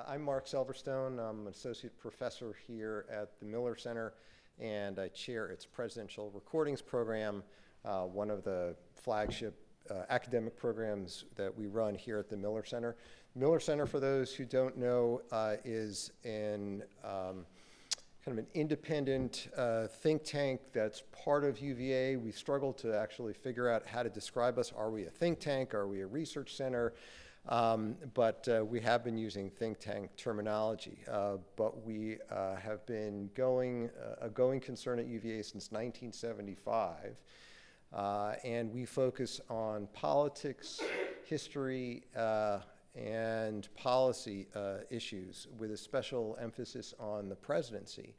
Uh, I'm Marc Selverstone. I'm an associate professor here at the Miller Center, and I chair its presidential recordings program, uh, one of the flagship uh, academic programs that we run here at the Miller Center. Miller Center, for those who don't know, uh, is an um, kind of an independent uh, think tank that's part of UVA. We struggle to actually figure out how to describe us. Are we a think tank? Are we a research center? Um, but uh, we have been using think tank terminology. Uh, but we uh, have been going, uh, a going concern at UVA since 1975. Uh, and we focus on politics, history, uh, and policy issues with a special emphasis on the presidency.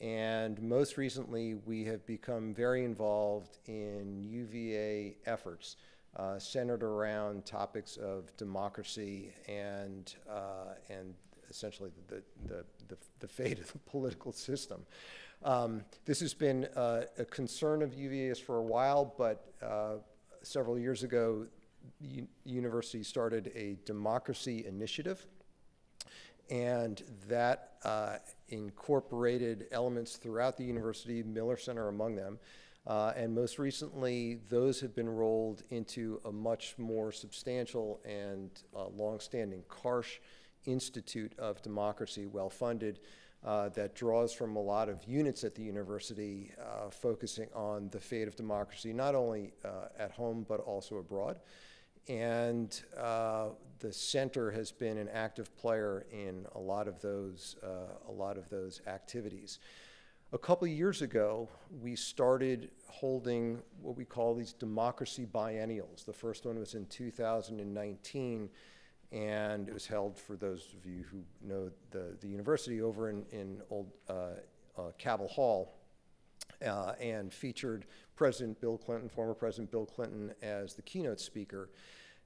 And most recently, we have become very involved in UVA efforts uh, centered around topics of democracy and, uh, and essentially the, the, the, the, fate of the political system. Um, this has been uh, a concern of UVA's for a while, but uh, several years ago, the university started a democracy initiative, and that uh, incorporated elements throughout the university, Miller Center among them, uh, and most recently, those have been rolled into a much more substantial and uh, longstanding Karsh Institute of Democracy, well-funded, uh, that draws from a lot of units at the university uh, focusing on the fate of democracy, not only uh, at home, but also abroad. And uh, the center has been an active player in a lot of those, a lot of those activities. A couple of years ago, we started holding what we call these democracy biennials. The first one was in 2019, and it was held for those of you who know the, the university over in, in old uh, uh, Cabell Hall, uh, and featured President Bill Clinton, former President Bill Clinton, as the keynote speaker.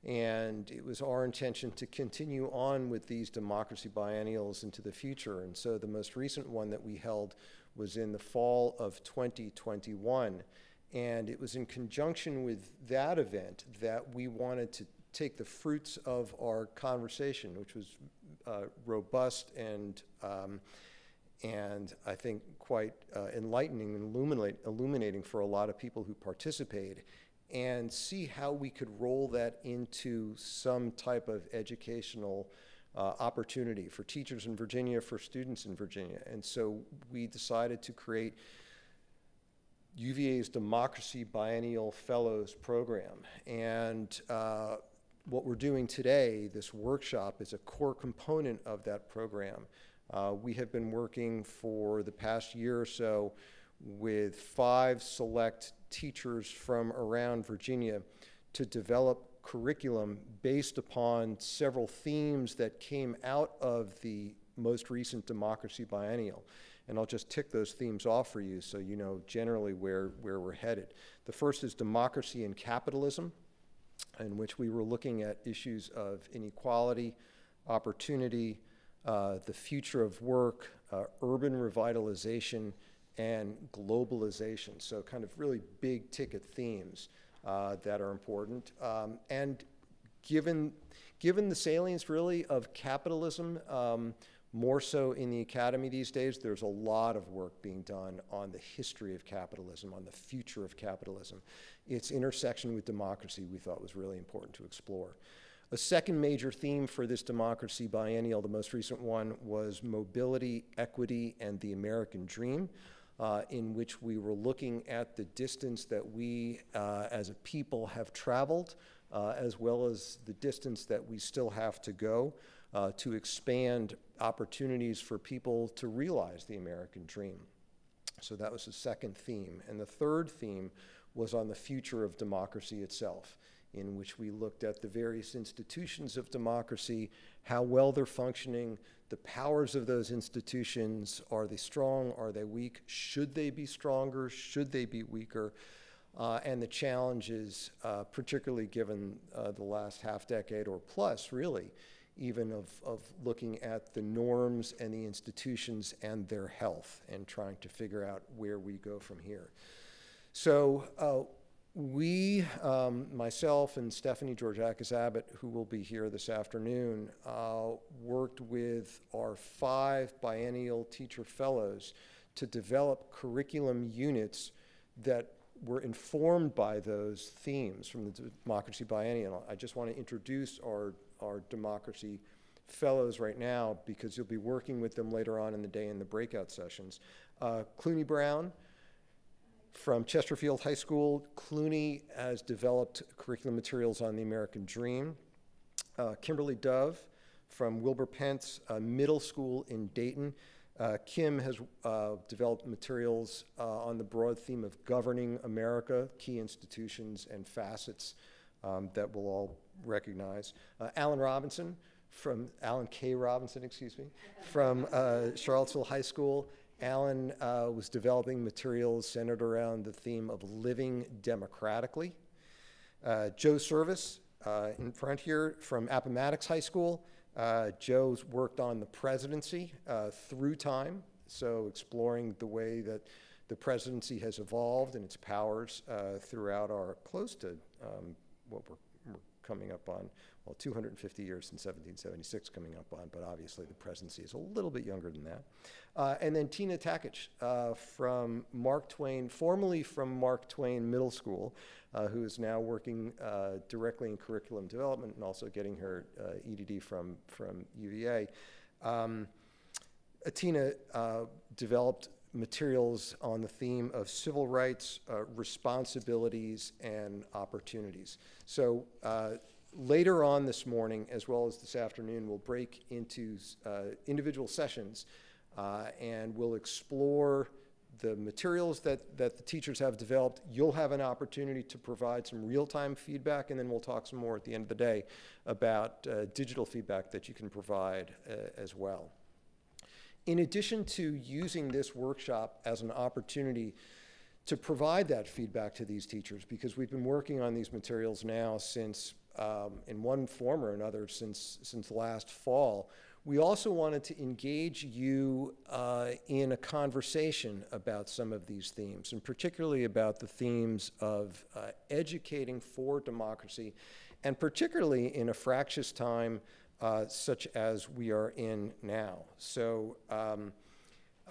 And it was our intention to continue on with these democracy biennials into the future. And so the most recent one that we held was in the fall of 2021. And it was in conjunction with that event that we wanted to take the fruits of our conversation, which was uh, robust and, um, and I think quite uh, enlightening and illuminate, illuminating for a lot of people who participated, and see how we could roll that into some type of educational uh, opportunity for teachers in Virginia, for students in Virginia. And so we decided to create UVA's Democracy Biennial Fellows Program. And uh, what we're doing today, this workshop, is a core component of that program. Uh, we have been working for the past year or so with five select teachers from around Virginia to develop curriculum based upon several themes that came out of the most recent Democracy Biennial. And I'll just tick those themes off for you so you know generally where, where we're headed. The first is democracy and capitalism, in which we were looking at issues of inequality, opportunity, uh, the future of work, uh, urban revitalization, and globalization. So kind of really big ticket themes uh, that are important. Um, and given, given the salience really of capitalism, um, more so in the academy these days, there's a lot of work being done on the history of capitalism, on the future of capitalism. Its intersection with democracy we thought was really important to explore. A second major theme for this democracy biennial, the most recent one, was mobility, equity, and the American dream uh, in which we were looking at the distance that we uh, as a people have traveled, uh, as well as the distance that we still have to go uh, to expand opportunities for people to realize the American dream. So that was the second theme. And the third theme was on the future of democracy itself, in which we looked at the various institutions of democracy, how well they're functioning, the powers of those institutions. Are they strong? Are they weak? Should they be stronger? Should they be weaker? Uh, and the challenges, uh, particularly given uh, the last half decade or plus, really, even of, of looking at the norms and the institutions and their health and trying to figure out where we go from here. So uh, we, um, myself and Stephanie Georgakis Abbott, who will be here this afternoon, uh, worked with our five biennial teacher fellows to develop curriculum units that were informed by those themes from the Democracy Biennial. I just want to introduce our, our Democracy Fellows right now because you'll be working with them later on in the day in the breakout sessions. Uh, Clooney Brown from Chesterfield High School. Clooney has developed curriculum materials on the American Dream. Uh, Kimberly Dove from Wilbur Pence uh, Middle School in Dayton. Uh, Kim has uh, developed materials uh, on the broad theme of governing America, key institutions and facets um, that we'll all recognize. Uh, Alan Robinson from, Alan K. Robinson, excuse me, from Charlottesville High School Alan uh, was developing materials centered around the theme of living democratically. Uh, Joe Service uh, in front here from Appomattox High School. Uh, Joe's worked on the presidency uh, through time, so exploring the way that the presidency has evolved and its powers uh, throughout our close to um, what we're, we're coming up on well, 250 years since 1776 coming up on, but obviously the presidency is a little bit younger than that. Uh, and then Tina Takich uh, from Mark Twain, formerly from Mark Twain Middle School, uh, who is now working uh, directly in curriculum development and also getting her uh, EDD from, from UVA. Um, Tina uh, developed materials on the theme of civil rights, responsibilities, and opportunities. So later on this morning, as well as this afternoon, we'll break into uh, individual sessions uh, and we'll explore the materials that, that the teachers have developed. You'll have an opportunity to provide some real-time feedback, and then we'll talk some more at the end of the day about uh, digital feedback that you can provide uh, as well. In addition to using this workshop as an opportunity to provide that feedback to these teachers, because we've been working on these materials now since um, in one form or another since, since last fall. We also wanted to engage you uh, in a conversation about some of these themes, and particularly about the themes of uh, educating for democracy, and particularly in a fractious time uh, such as we are in now. So um,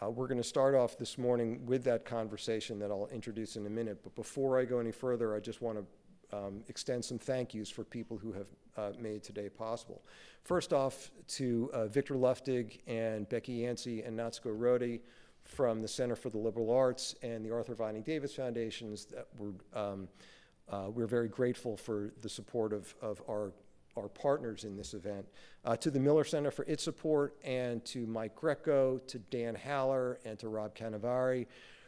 uh, we're going to start off this morning with that conversation that I'll introduce in a minute. But before I go any further, I just want to um, extend some thank yous for people who have uh, made today possible. First off, to uh, Victor Luftig and Becky Yancey and Natsuko Rodi from the Center for the Liberal Arts and the Arthur Vining Davis Foundations that were, um, uh, we're very grateful for the support of, of our, our partners in this event. Uh, to the Miller Center for its support and to Mike Greco, to Dan Haller, and to Rob Canavari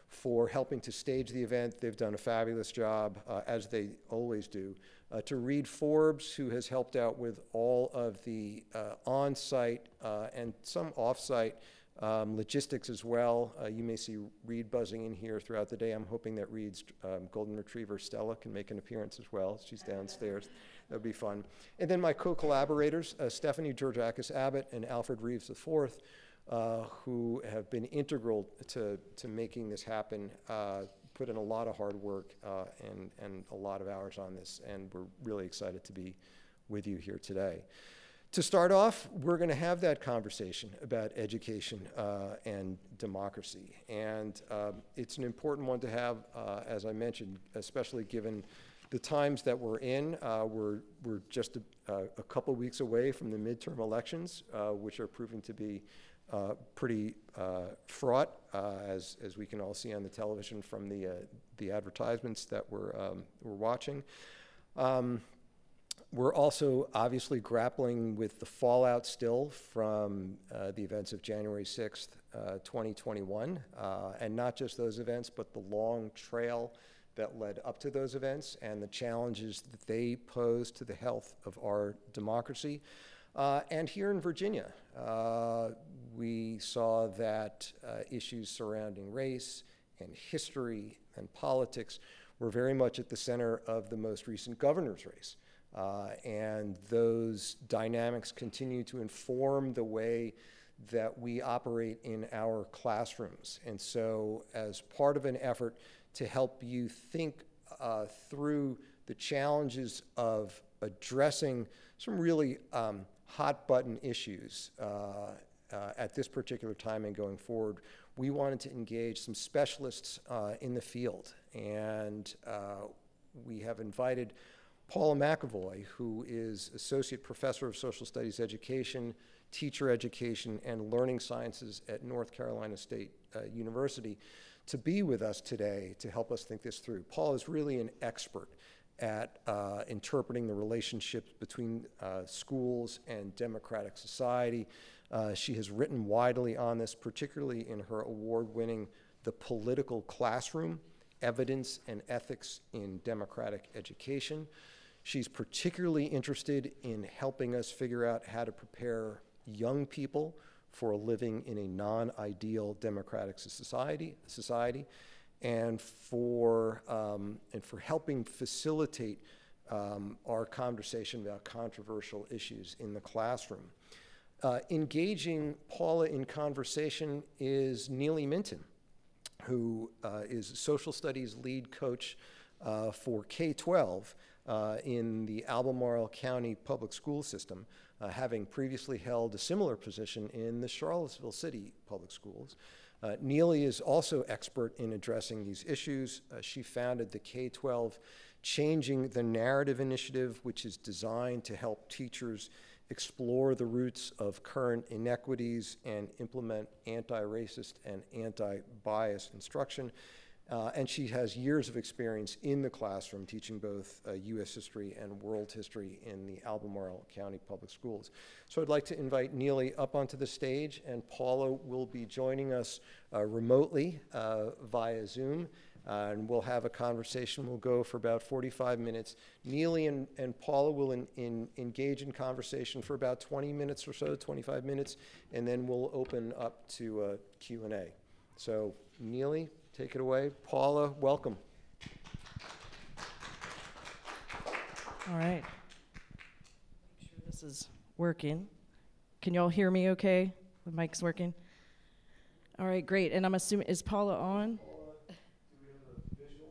for helping to stage the event. They've done a fabulous job, uh, as they always do. Uh, to Reed Forbes, who has helped out with all of the uh, on-site uh, and some off-site um, logistics as well. Uh, you may see Reed buzzing in here throughout the day. I'm hoping that Reed's um, golden retriever Stella can make an appearance as well. She's downstairs. That would be fun. And then my co-collaborators, uh, Stephanie Georgakis Abbott and Alfred Reeves IV, uh, who have been integral to, to making this happen, uh, put in a lot of hard work uh, and, and a lot of hours on this, and we're really excited to be with you here today. To start off, we're going to have that conversation about education uh, and democracy. And uh, it's an important one to have, uh, as I mentioned, especially given the times that we're in. Uh, we're, we're just a, a, couple weeks away from the midterm elections, uh, which are proving to be uh, pretty uh, fraught, uh, as, as we can all see on the television from the, the advertisements that we're, um, we're watching. Um, we're also obviously grappling with the fallout still from uh, the events of January 6th, uh, 2021, uh, and not just those events, but the long trail that led up to those events and the challenges that they pose to the health of our democracy. and here in Virginia, we saw that uh, issues surrounding race and history and politics were very much at the center of the most recent governor's race. Uh, and those dynamics continue to inform the way that we operate in our classrooms. And so, as part of an effort to help you think uh, through the challenges of addressing some really um, hot button issues uh, uh, at this particular time and going forward, we wanted to engage some specialists uh, in the field. And uh, we have invited Paula McAvoy, who is Associate Professor of Social Studies Education, Teacher Education, and Learning Sciences at North Carolina State uh, University, to be with us today to help us think this through. Paul is really an expert at uh, interpreting the relationships between uh, schools and democratic society. Uh, she has written widely on this, particularly in her award-winning The Political Classroom, Evidence and Ethics in Democratic Education. She's particularly interested in helping us figure out how to prepare young people for living in a non-ideal democratic society, society and for, um, and for helping facilitate um, our conversation about controversial issues in the classroom. Uh, engaging Paula in conversation is Neely Minton, who uh, is social studies lead coach uh, for K-12 uh, in the Albemarle County Public School System, uh, having previously held a similar position in the Charlottesville City Public Schools. Uh, Neely is also expert in addressing these issues. She founded the K-12 Changing the Narrative Initiative, which is designed to help teachers explore the roots of current inequities and implement anti-racist and anti-bias instruction. Uh, and she has years of experience in the classroom teaching both uh, U.S. history and world history in the Albemarle County Public Schools. So I'd like to invite Neely up onto the stage, and Paula will be joining us uh, remotely uh, via Zoom. Uh, and we'll have a conversation. We'll go for about 45 minutes. Neely and, and Paula will in, in engage in conversation for about 20 minutes or so, 25 minutes, and then we'll open up to uh, Q&A. So Neely, Take it away. Paula, welcome. All right. Make sure this is working. Can y'all hear me okay? The mic's working? All right, great. And I'm assuming, is Paula on?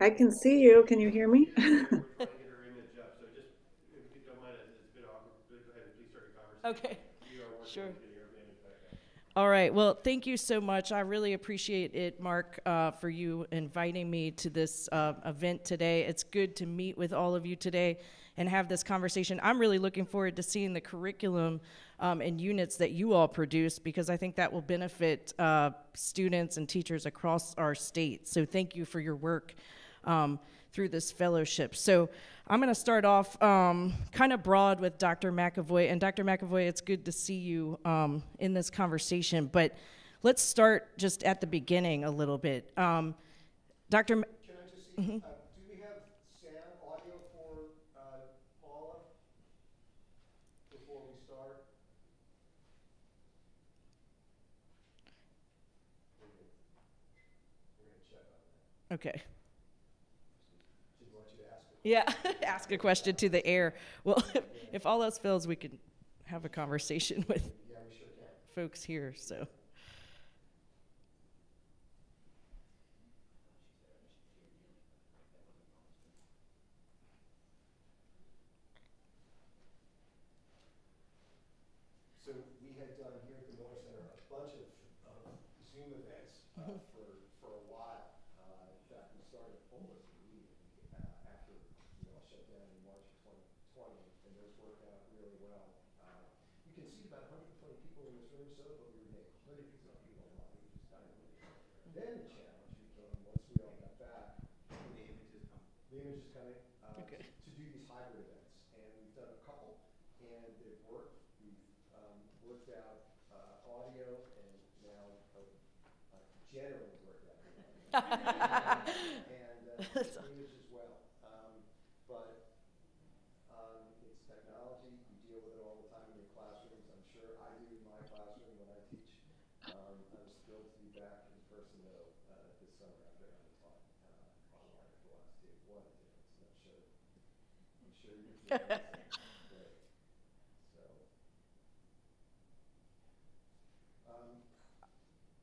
I can see you. Can you hear me? okay. Sure. All right. Well, thank you so much. I really appreciate it, Marc, uh, for you inviting me to this uh, event today. It's good to meet with all of you today and have this conversation. I'm really looking forward to seeing the curriculum um, and units that you all produce because I think that will benefit uh, students and teachers across our state. So thank you for your work um, through this fellowship. So I'm going to start off um, kind of broad with Dr. McAvoy. And Dr. McAvoy, it's good to see you um, in this conversation. But let's start just at the beginning a little bit. Um, Dr. Can see, mm -hmm. uh, do we have sound audio for uh, Paula before we start? We're going to check on that. Okay. Yeah, ask a question to the air. Well, if all else fails, we can have a conversation with yeah, sure folks here. So. And uh, image as well. Um, but um, it's technology. You deal with it all the time in your classrooms. I'm sure I do in my classroom when I teach. Um, I'm thrilled to be back in person though uh, this summer after having taught uh, online for the last two. What a difference! I'm sure. I'm sure you're great. So. Um,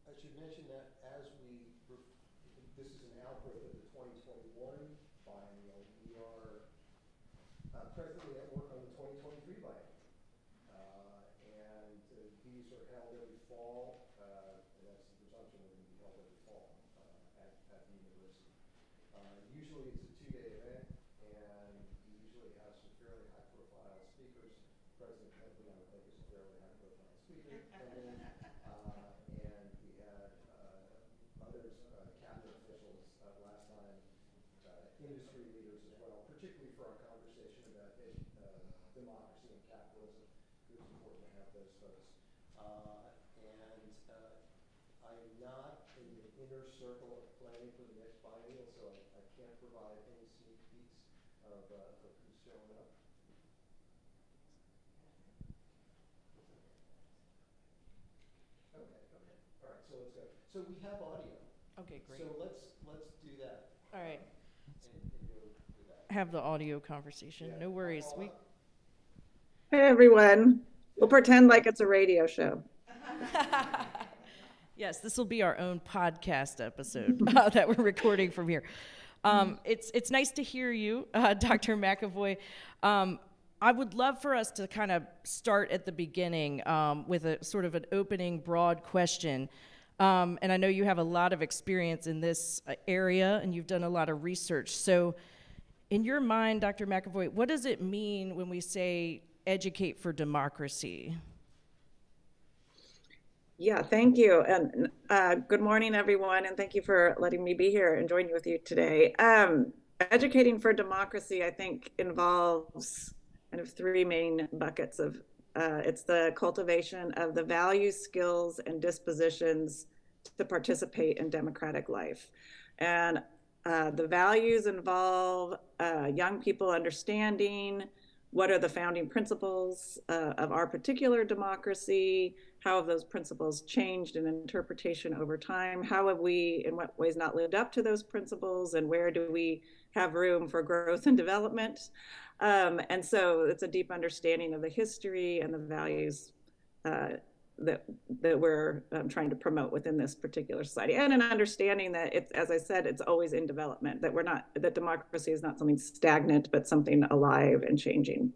I should mention that as we this is an output of the 2021 biennial. We are uh, presently at work on the 2023 biennial. Uh, and uh, these are held every fall, uh, and that's the presumption they're going to be held every fall uh, at, at the university. Usually it's a two-day event, and we usually have some fairly high-profile speakers. President Kennedy, I would think, is a fairly high-profile speaker. come in, uh, and we had uh, others, uh, cabinet officials uh, last time, uh, industry leaders as well, particularly for our conversation about uh, democracy and capitalism. It was important to have those folks. Uh, and uh, I am not in the inner circle of planning for the next biennial, so I, I can't provide any sneak peeks of, uh, of who's showing up. Okay, okay. All right, so let's go. So we have audio. Okay, great. So let's, let's do that All right, and, and go with that. Have the audio conversation. No worries. We, Hey, everyone. We'll pretend like it's a radio show. yes, this will be our own podcast episode uh, that we're recording from here. Um, it's it's nice to hear you, uh, Dr. McAvoy. Um, I would love for us to kind of start at the beginning um, with a sort of an opening, broad question. Um, and I know you have a lot of experience in this uh, area, and you've done a lot of research. So, in your mind, Dr. McAvoy, what does it mean when we say educate for democracy? Yeah, thank you. And uh, good morning, everyone. And thank you for letting me be here and join you with you today. Um, educating for democracy, I think, involves kind of three main buckets of uh, it's the cultivation of the values, skills, and dispositions to participate in democratic life. And uh, the values involve uh, young people understanding what are the founding principles uh, of our particular democracy, how have those principles changed in interpretation over time, how have we, in what ways, not lived up to those principles, and where do we have room for growth and development. Um, and so it's a deep understanding of the history and the values uh, that that we're um, trying to promote within this particular society, and an understanding that it's, as I said, it's always in development. That we're not that democracy is not something stagnant, but something alive and changing.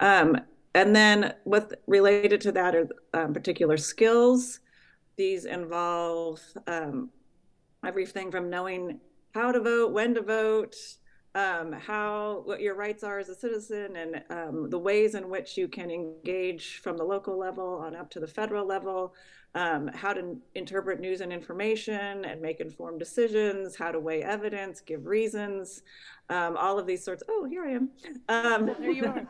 Um, and then, with related to that are um, particular skills. These involve um, everything from knowing how to vote, when to vote, um, how what your rights are as a citizen, and um, the ways in which you can engage from the local level on up to the federal level. Um, how to interpret news and information and make informed decisions, how to weigh evidence, give reasons, um, all of these sorts. Oh, here I am. Um, There you are.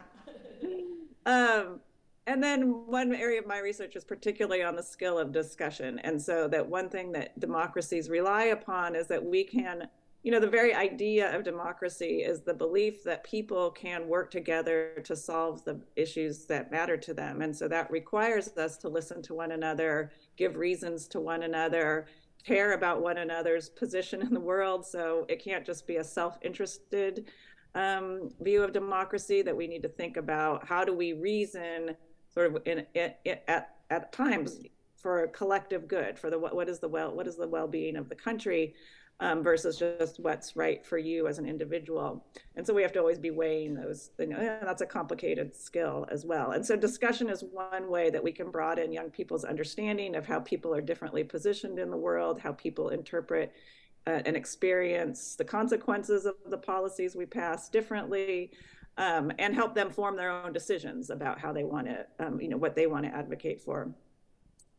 um, and then one area of my research is particularly on the skill of discussion. And so that one thing that democracies rely upon is that we can, you know, the very idea of democracy is the belief that people can work together to solve the issues that matter to them. And so that requires us to listen to one another, give reasons to one another, care about one another's position in the world. So it can't just be a self interested um, view of democracy that we need to think about how do we reason sort of in, in, in, at, at times for a collective good for the what, what is the well what is the well-being of the country um, versus just what's right for you as an individual. And so we have to always be weighing those things. And that's a complicated skill as well. And so discussion is one way that we can broaden young people's understanding of how people are differently positioned in the world how people interpret uh, and experience the consequences of the policies we pass differently um, and help them form their own decisions about how they want to, um, you know, what they want to advocate for.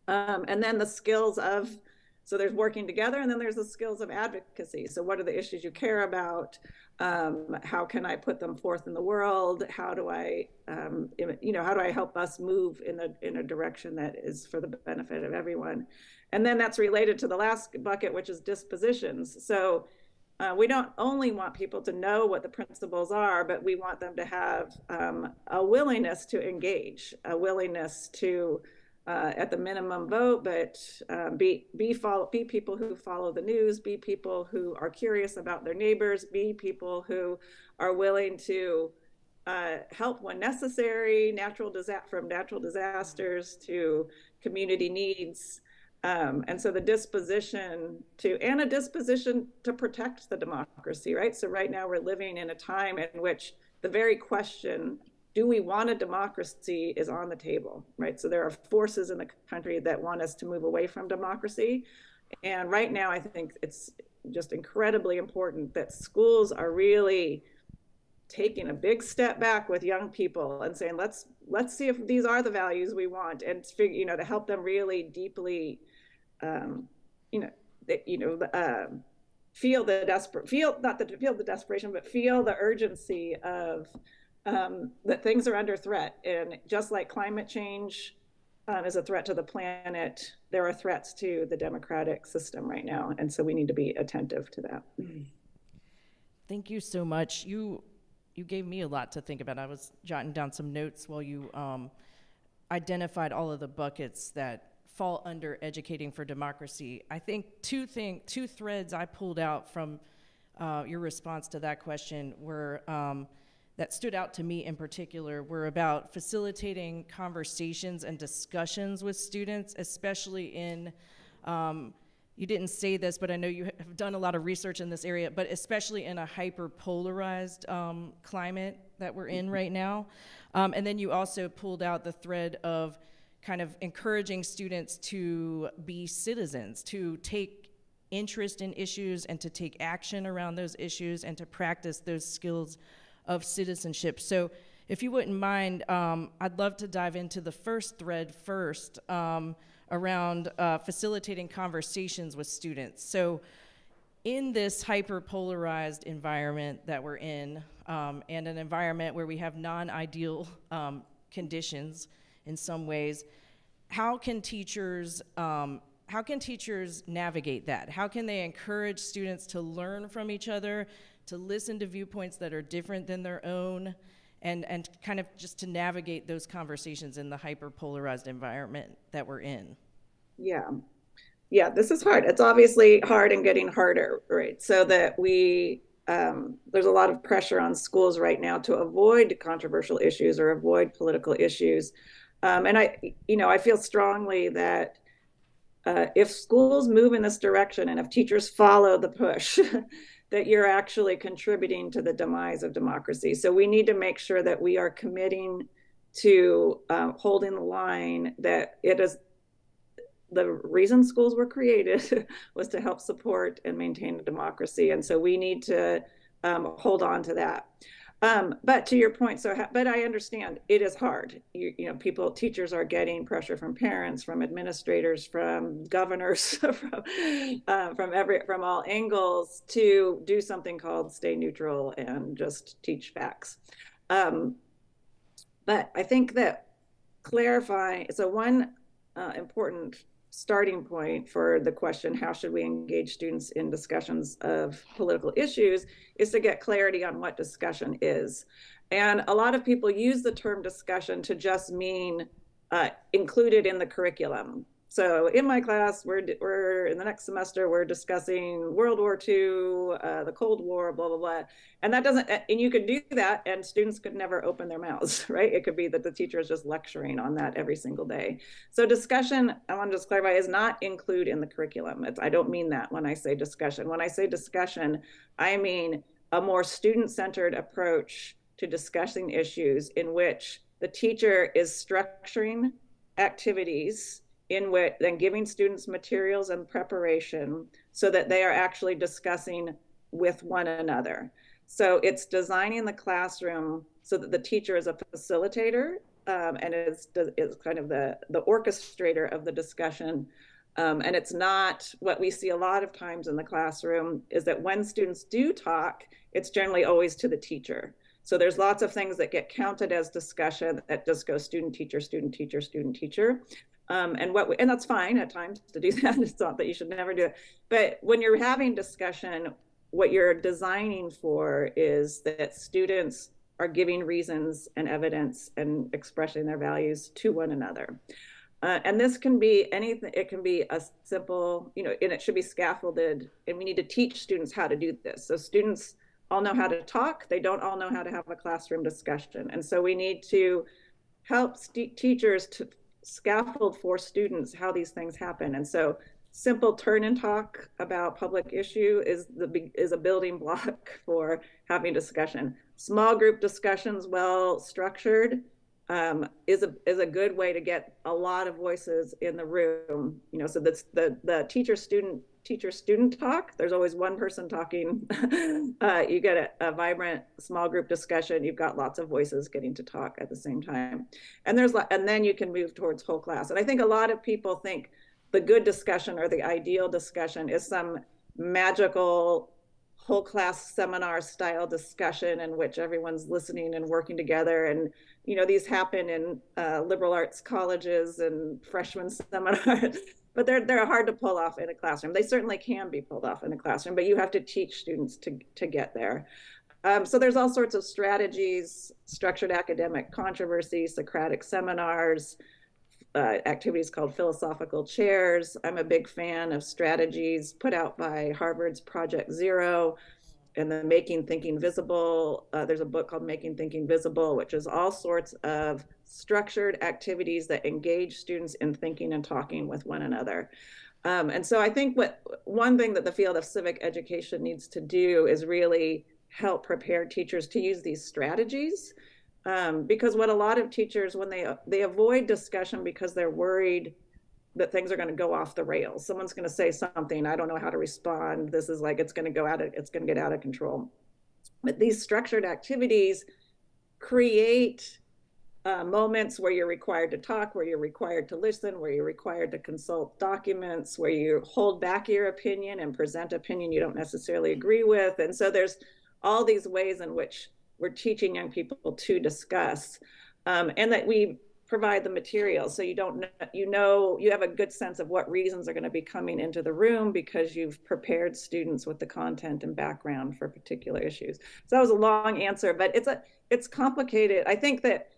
Um, and then the skills of, so there's working together, and then there's the skills of advocacy. So, what are the issues you care about? Um, how can I put them forth in the world? How do I, um, you know, how do I help us move in a in a direction that is for the benefit of everyone? And then that's related to the last bucket, which is dispositions. So uh, we don't only want people to know what the principles are, but we want them to have um, a willingness to engage, a willingness to, uh, at the minimum, vote, but uh, be be follow, be people who follow the news, be people who are curious about their neighbors, be people who are willing to uh, help when necessary, natural disa- from natural disasters to community needs Um, and so the disposition to, and a disposition to protect the democracy, right? So right now we're living in a time in which the very question, do we want a democracy, is on the table, right? So there are forces in the country that want us to move away from democracy. And right now, I think it's just incredibly important that schools are really taking a big step back with young people and saying let's let's see if these are the values we want and figure you know to help them really deeply um, you know, that, you know, uh, feel the desperate, feel not the feel the desperation, but feel the urgency of um, that things are under threat. And just like climate change um, is a threat to the planet, there are threats to the democratic system right now, and so we need to be attentive to that. Thank you so much. You you gave me a lot to think about. I was jotting down some notes while you um, identified all of the buckets that fall under educating for democracy. I think two thing, two threads I pulled out from uh, your response to that question were um, that stood out to me in particular were about facilitating conversations and discussions with students, especially in. Um, you didn't say this, but I know you have done a lot of research in this area, but especially in a hyper polarized um, climate that we're in right now. Um, and then you also pulled out the thread of kind of encouraging students to be citizens, to take interest in issues and to take action around those issues and to practice those skills of citizenship. So, if you wouldn't mind, um, I'd love to dive into the first thread first um, around uh, facilitating conversations with students. So, in this hyper polarized environment that we're in, um, and an environment where we have non ideal um, conditions, in some ways. How can teachers um, how can teachers navigate that? How can they encourage students to learn from each other, to listen to viewpoints that are different than their own, and, and kind of just to navigate those conversations in the hyper polarized environment that we're in? Yeah. Yeah, this is hard. It's obviously hard and getting harder, right? So that we, um, there's a lot of pressure on schools right now to avoid controversial issues or avoid political issues. Um, and I, you know, I feel strongly that uh, if schools move in this direction and if teachers follow the push, that you're actually contributing to the demise of democracy. So we need to make sure that we are committing to uh, holding the line that it is the reason schools were created was to help support and maintain a democracy. And so we need to um, hold on to that. Um, but to your point, so but I understand it is hard. You, you know, people, teachers are getting pressure from parents, from administrators, from governors, from uh, from every from all angles to do something called stay neutral and just teach facts. Um, but I think that clarifying so one uh, important starting point for the question how should we engage students in discussions of political issues is to get clarity on what discussion is. And a lot of people use the term discussion to just mean uh, included in the curriculum so in my class, we're, we're in the next semester, we're discussing World War II, uh, the Cold War, blah, blah, blah. And that doesn't, and you could do that and students could never open their mouths, right? It could be that the teacher is just lecturing on that every single day. So discussion, I want to just clarify, is not include in the curriculum. It's, I don't mean that when I say discussion. When I say discussion, I mean a more student-centered approach to discussing issues in which the teacher is structuring activities in which then giving students materials and preparation so that they are actually discussing with one another. So it's designing the classroom so that the teacher is a facilitator um, and is, is kind of the, the orchestrator of the discussion. Um, and it's not what we see a lot of times in the classroom is that when students do talk, it's generally always to the teacher. So there's lots of things that get counted as discussion that just go student, teacher, student, teacher, student, teacher. Um, and what we, and that's fine at times to do that. It's not that you should never do it. But when you're having discussion, what you're designing for is that students are giving reasons and evidence and expressing their values to one another. Uh, and this can be anything, it can be a simple, you know, and it should be scaffolded. And we need to teach students how to do this. So students all know how to talk, they don't all know how to have a classroom discussion. And so we need to help st- teachers to scaffold for students how these things happen. And so simple turn and talk about public issue is the is a building block for having discussion. Small group discussions, well structured, um, is a is a good way to get a lot of voices in the room. You know, so that's the the teacher student teacher student talk. There's always one person talking. uh, you get a, a, vibrant small group discussion. You've got lots of voices getting to talk at the same time, and there's and then you can move towards whole class. And I think a lot of people think the good discussion or the ideal discussion is some magical whole class seminar style discussion in which everyone's listening and working together and you know these happen in uh, liberal arts colleges and freshman seminars but they're they're hard to pull off in a classroom. They certainly can be pulled off in a classroom but you have to teach students to to get there. Um, so there's all sorts of strategies structured academic controversy socratic seminars uh, activities called philosophical chairs. I'm a big fan of strategies put out by Harvard's Project Zero and the Making Thinking Visible. Uh, there's a book called Making Thinking Visible, which is all sorts of structured activities that engage students in thinking and talking with one another. Um, and so I think what one thing that the field of civic education needs to do is really help prepare teachers to use these strategies um, because what a lot of teachers when they they avoid discussion because they're worried that things are going to go off the rails. Someone's going to say something i don't know how to respond. This is like it's going to go out of it's going to get out of control. But these structured activities create uh, moments where you're required to talk, where you're required to listen, where you're required to consult documents, where you hold back your opinion and present opinion you don't necessarily agree with. And so there's all these ways in which we're teaching young people to discuss um, and that we provide the material so you don't you know you have a good sense of what reasons are going to be coming into the room because you've prepared students with the content and background for particular issues so that was a long answer but it's a it's complicated i think that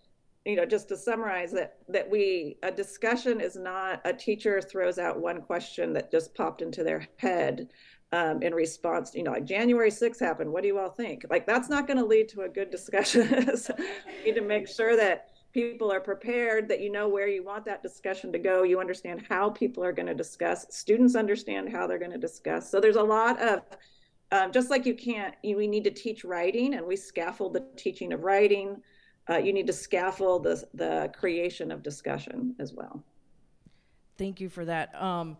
you know just to summarize that that we a discussion is not a teacher throws out one question that just popped into their head um, in response, you know, like January 6th happened. What do you all think? Like, that's not going to lead to a good discussion. so you need to make sure that people are prepared, that you know where you want that discussion to go. You understand how people are going to discuss. Students understand how they're going to discuss. So there's a lot of, um, just like you can't, you, we need to teach writing and we scaffold the teaching of writing. Uh, you need to scaffold the, the creation of discussion as well. Thank you for that. Um,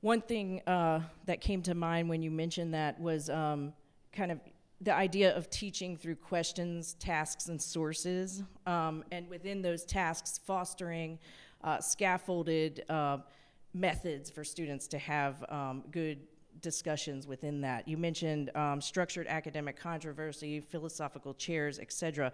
one thing uh, that came to mind when you mentioned that was um, kind of the idea of teaching through questions, tasks, and sources, um, and within those tasks, fostering uh, scaffolded uh, methods for students to have um, good discussions within that. You mentioned um, structured academic controversy, philosophical chairs, et cetera.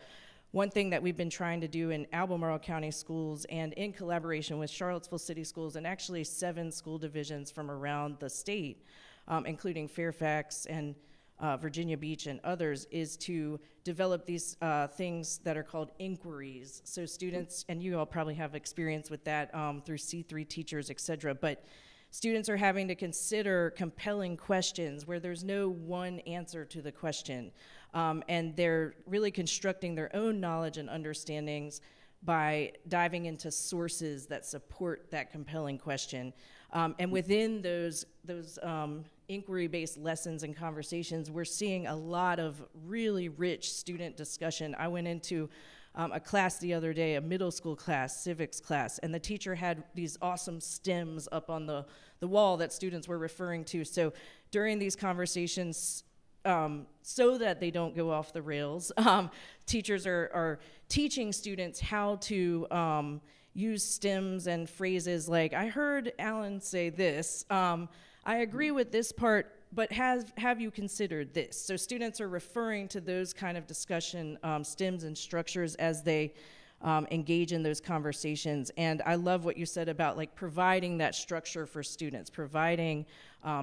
One thing that we've been trying to do in Albemarle County schools and in collaboration with Charlottesville City Schools and actually seven school divisions from around the state, um, including Fairfax and uh, Virginia Beach and others, is to develop these uh, things that are called inquiries. So students, and you all probably have experience with that um, through C3 teachers, et cetera, but students are having to consider compelling questions where there's no one answer to the question. Um, and they're really constructing their own knowledge and understandings by diving into sources that support that compelling question. Um, and within those, those um, inquiry-based lessons and conversations, we're seeing a lot of really rich student discussion. I went into um, a class the other day, a middle school class, civics class, and the teacher had these awesome stems up on the, the wall that students were referring to. So during these conversations, um, so that they don't go off the rails. Um, teachers are, are, teaching students how to um, use stems and phrases like, I heard Alan say this. Um, I agree with this part, but has, have you considered this? So students are referring to those kind of discussion um, stems and structures as they um, engage in those conversations. And I love what you said about like providing that structure for students, providing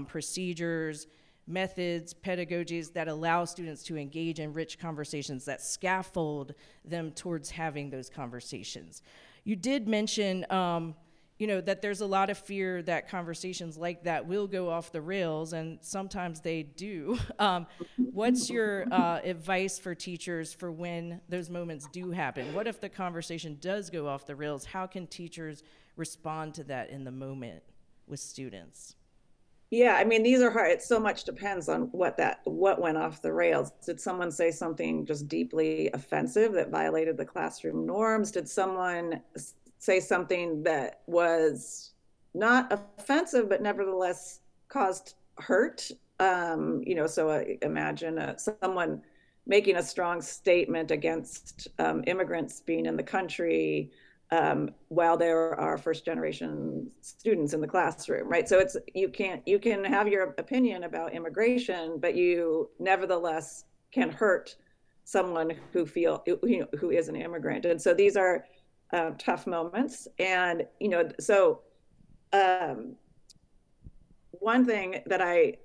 procedures, methods, pedagogies that allow students to engage in rich conversations that scaffold them towards having those conversations. You did mention um, you know that there's a lot of fear that conversations like that will go off the rails and sometimes they do. Um, what's your uh, advice for teachers for when those moments do happen? What if the conversation does go off the rails? How can teachers respond to that in the moment with students yeah i mean these are hard it so much depends on what that what went off the rails did someone say something just deeply offensive that violated the classroom norms did someone say something that was not offensive, but nevertheless caused hurt. Um, you know, so uh, imagine uh, someone making a strong statement against um, immigrants being in the country um, while there are first generation students in the classroom, right? So it's you can't you can have your opinion about immigration, but you nevertheless can hurt someone who feel you know who is an immigrant, and so these are uh, tough moments. And, you know, so um, one thing that I,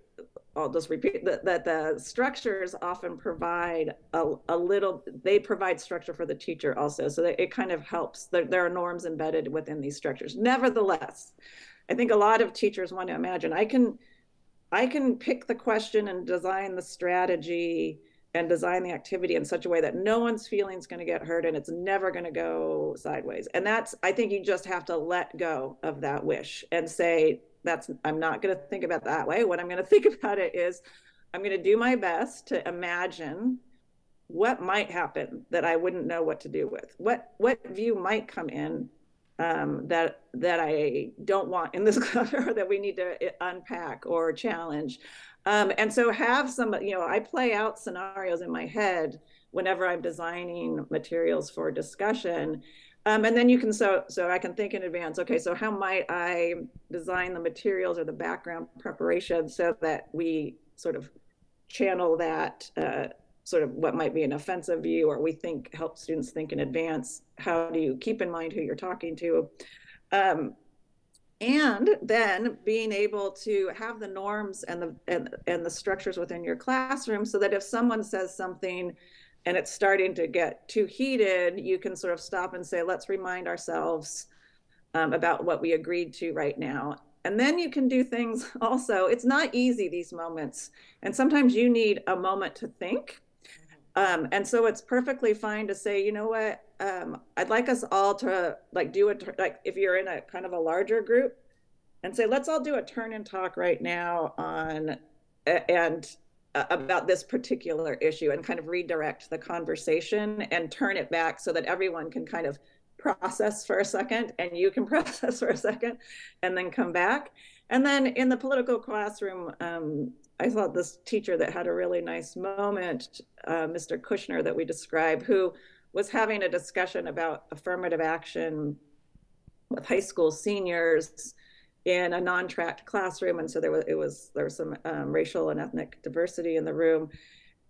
I'll just repeat that, that the structures often provide a, a, little, they provide structure for the teacher also. So it kind of helps. There, there are norms embedded within these structures. Nevertheless, I think a lot of teachers want to imagine I can, I can pick the question and design the strategy and design the activity in such a way that no one's feeling is going to get hurt and it's never going to go sideways. And that's, I think you just have to let go of that wish and say, that's, I'm not going to think about that way. What I'm going to think about it is, I'm going to do my best to imagine what might happen that I wouldn't know what to do with. What what view might come in um, that that I don't want in this clutter that we need to unpack or challenge. Um, and so have some, you know, I play out scenarios in my head whenever I'm designing materials for discussion. Um, and then you can so so I can think in advance. Okay, so how might I design the materials or the background preparation so that we sort of channel that uh, sort of what might be an offensive view, or we think help students think in advance. How do you keep in mind who you're talking to? Um, and then being able to have the norms and the and, and the structures within your classroom so that if someone says something and it's starting to get too heated you can sort of stop and say let's remind ourselves um, about what we agreed to right now. And then you can do things also it's not easy these moments and sometimes you need a moment to think. Um, and so it's perfectly fine to say, you know what, um, I'd like us all to like do it, like if you're in a kind of a larger group and say, let's all do a turn and talk right now on, and about this particular issue and kind of redirect the conversation and turn it back so that everyone can kind of process for a second and you can process for a second and then come back. And then in the political classroom, um, I thought this teacher that had a really nice moment, uh, Mr. Kushner, that we describe, who was having a discussion about affirmative action with high school seniors in a non-tracked classroom, and so there was it was there was some um, racial and ethnic diversity in the room,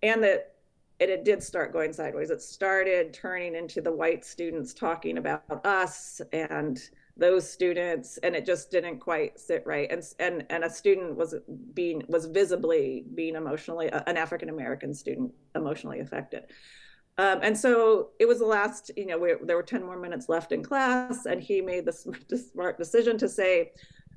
and that it, it did start going sideways. It started turning into the white students talking about us and those students and it just didn't quite sit right. And and and a student was being was visibly being emotionally an african american student emotionally affected. Um, and so it was the last you know we, there were 10 more minutes left in class and he made the smart decision to say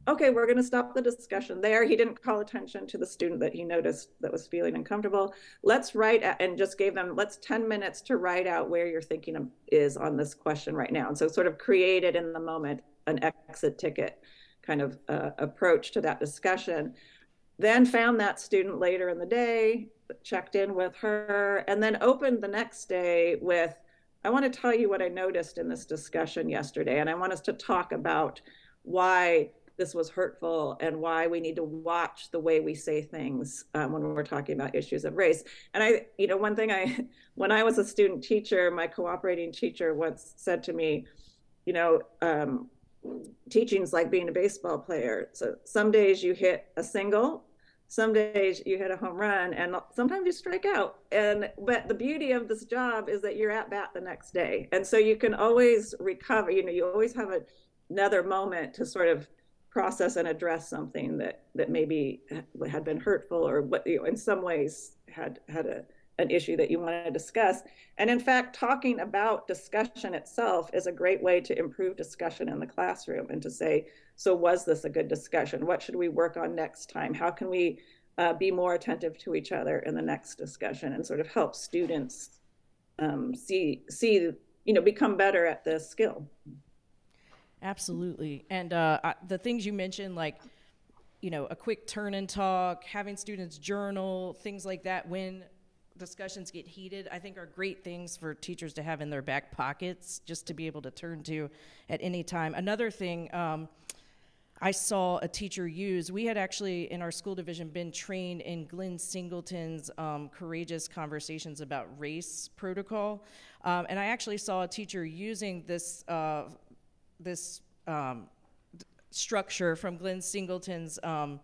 okay we're going to stop the discussion there. He didn't call attention to the student that he noticed that was feeling uncomfortable. Let's write and just gave them let's 10 minutes to write out where your thinking is on this question right now. And so sort of created in the moment an exit ticket kind of uh, approach to that discussion. Then found that student later in the day checked in with her and then opened the next day with i want to tell you what i noticed in this discussion yesterday and i want us to talk about why this was hurtful and why we need to watch the way we say things um, when we're talking about issues of race. And I, you know, one thing I, when I was a student teacher, my cooperating teacher once said to me, you know, um, teaching's like being a baseball player. So some days you hit a single, some days you hit a home run, and sometimes you strike out. And but the beauty of this job is that you're at bat the next day, and so you can always recover. You know, you always have a, another moment to sort of process and address something that that maybe had been hurtful or what you know in some ways had had a an issue that you want to discuss. And in fact, talking about discussion itself is a great way to improve discussion in the classroom and to say, so was this a good discussion? What should we work on next time? How can we uh, be more attentive to each other in the next discussion and sort of help students um, see see you know become better at this skill. Absolutely, and uh, I, the things you mentioned, like you know, a quick turn and talk, having students journal, things like that when discussions get heated, I think are great things for teachers to have in their back pockets just to be able to turn to at any time. Another thing, um, I saw a teacher use. We had actually in our school division been trained in Glenn Singleton's um, Courageous Conversations About Race protocol, um, and I actually saw a teacher using this uh, this um, structure from Glenn Singleton's um,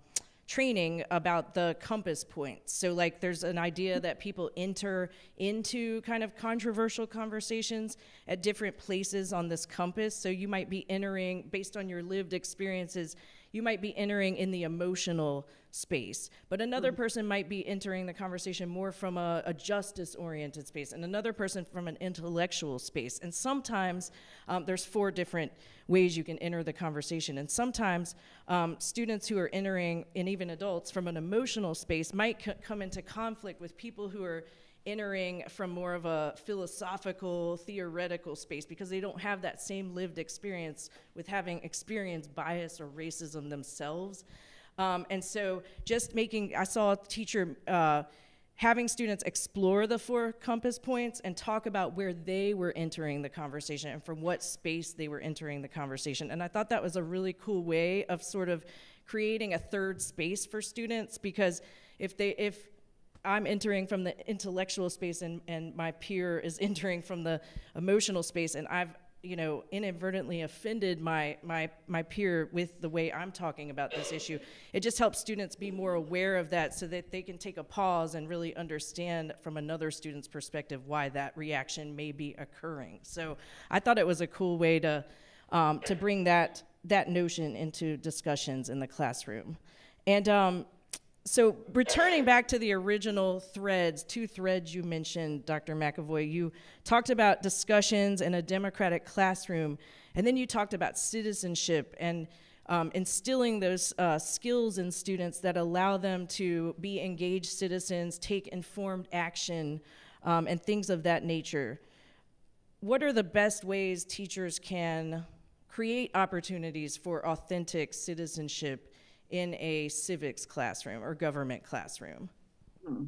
training about the compass points. So, like, there's an idea that people enter into kind of controversial conversations at different places on this compass. So, you might be entering, based on your lived experiences, you might be entering in the emotional space. But another mm-hmm. person might be entering the conversation more from a, a justice oriented space, and another person from an intellectual space. And sometimes um, there's four different ways you can enter the conversation. And sometimes um, students who are entering, and even adults, from an emotional space might c- come into conflict with people who are entering from more of a philosophical, theoretical space because they don't have that same lived experience with having experienced bias or racism themselves. Um, and so just making, I saw a teacher uh, having students explore the four compass points and talk about where they were entering the conversation and from what space they were entering the conversation. And I thought that was a really cool way of sort of creating a third space for students because if they, if I'm entering from the intellectual space and, and my peer is entering from the emotional space and I've you know inadvertently offended my my my peer with the way I'm talking about this issue. It just helps students be more aware of that so that they can take a pause and really understand from another student's perspective why that reaction may be occurring. So I thought it was a cool way to um, to bring that that notion into discussions in the classroom. And um, so returning back to the original threads, two threads you mentioned, Dr. McAvoy, you talked about discussions in a democratic classroom, and then you talked about citizenship and um, instilling those uh, skills in students that allow them to be engaged citizens, take informed action, um, and things of that nature. What are the best ways teachers can create opportunities for authentic citizenship in a civics classroom or government classroom? Hmm.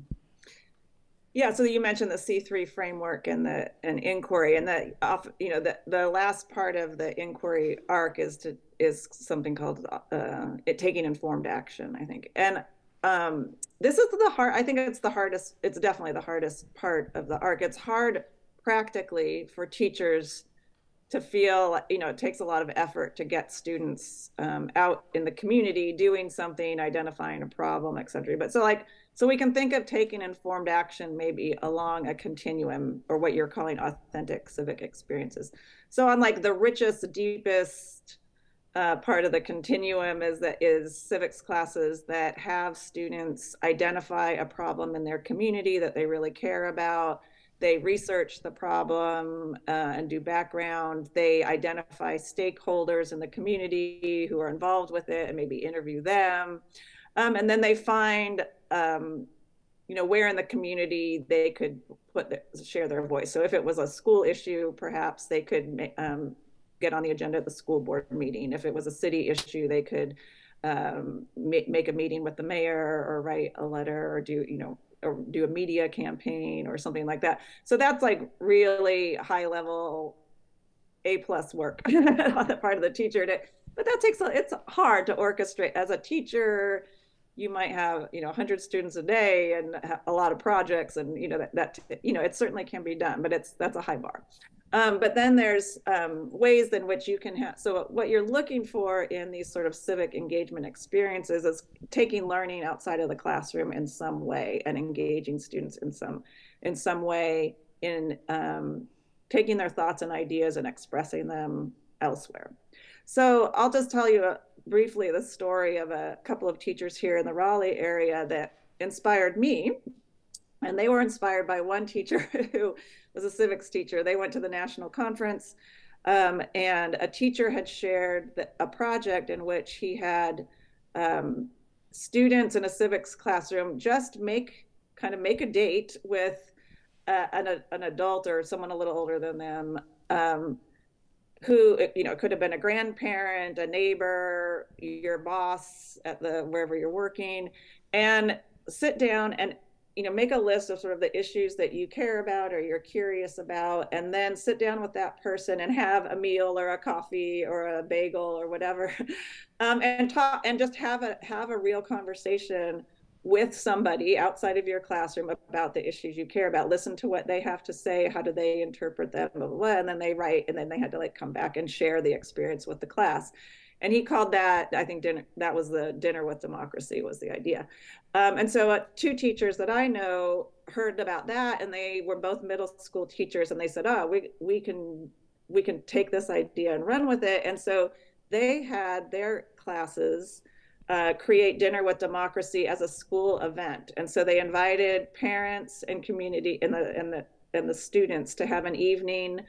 Yeah, so you mentioned the C3 framework and the an inquiry, and that you know the the last part of the inquiry arc is to is something called uh, it taking informed action, I think, and um, this is the hard. I think it's the hardest. It's definitely the hardest part of the arc. It's hard practically for teachers to feel you know it takes a lot of effort to get students um, out in the community doing something identifying a problem etc but so like so we can think of taking informed action maybe along a continuum or what you're calling authentic civic experiences. So on like the richest deepest uh, part of the continuum is that is civics classes that have students identify a problem in their community that they really care about they research the problem uh, and do background. They identify stakeholders in the community who are involved with it and maybe interview them. Um, and then they find, um, you know, where in the community they could put share their voice. So if it was a school issue, perhaps they could um, get on the agenda at the school board meeting. If it was a city issue, they could um, make a meeting with the mayor or write a letter or do, you know, or do a media campaign or something like that. So that's like really high level A plus work on the part of the teacher. To, but that takes a, it's hard to orchestrate as a teacher. You might have you know 100 students a day and a lot of projects, and you know that that you know it certainly can be done, but it's that's a high bar. Um, but then there's um, ways in which you can have, so what you're looking for in these sort of civic engagement experiences is taking learning outside of the classroom in some way and engaging students in some, in some way in um, taking their thoughts and ideas and expressing them elsewhere. So I'll just tell you uh, briefly the story of a couple of teachers here in the Raleigh area that inspired me And they were inspired by one teacher who was a civics teacher. They went to the national conference, um, and a teacher had shared a project in which he had um, students in a civics classroom just make kind of make a date with uh, an, an adult or someone a little older than them um, who you know could have been a grandparent a neighbor your boss at the wherever you're working and sit down and you know make a list of sort of the issues that you care about or you're curious about and then sit down with that person and have a meal or a coffee or a bagel or whatever. Um, and talk and just have a have a real conversation with somebody outside of your classroom about the issues you care about. Listen to what they have to say how do they interpret them blah, blah, blah, and then they write and then they had to like come back and share the experience with the class and he called that i think dinner that was the dinner with democracy was the idea. Um, and so uh, two teachers that i know heard about that and they were both middle school teachers and they said oh we we can we can take this idea and run with it. And so they had their classes uh, create dinner with democracy as a school event. And so they invited parents and community and the and the and the students to have an evening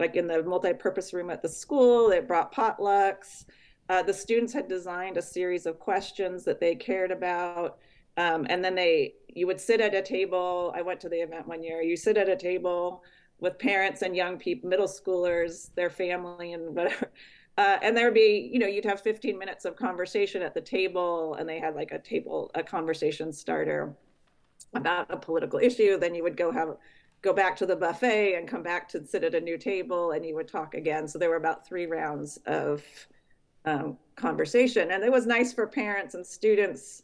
like in the multi-purpose room at the school. They brought potlucks. Uh, the students had designed a series of questions that they cared about. Um, and then they, you would sit at a table. I went to the event one year. You sit at a table with parents and young people, middle schoolers, their family, and whatever. Uh, and there would be, you know, you'd have 15 minutes of conversation at the table, and they had like a table, a conversation starter about a political issue. Then you would go have go back to the buffet and come back to sit at a new table and you would talk again. So there were about three rounds of um, conversation. And it was nice for parents and students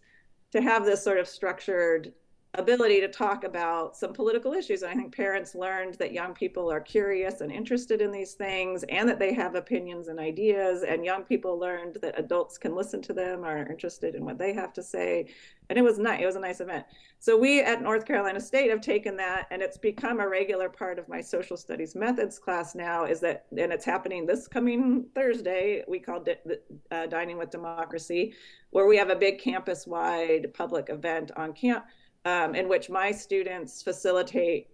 to have this sort of structured ability to talk about some political issues. And I think parents learned that young people are curious and interested in these things and that they have opinions and ideas. And young people learned that adults can listen to them, are interested in what they have to say. And it was nice. It was a nice event. So we at North Carolina State have taken that and it's become a regular part of my social studies methods class now is that, and it's happening this coming Thursday, we called it uh, Dining with Democracy, where we have a big campus wide public event on camp um, in which my students facilitate